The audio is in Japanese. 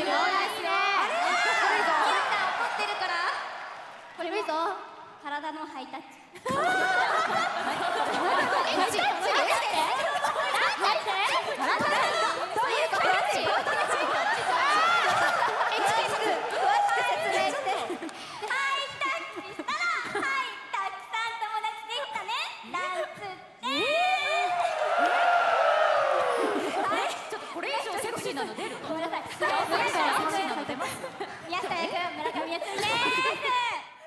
してるこれ体のハイタッチ。なの出る。ごめんなさい。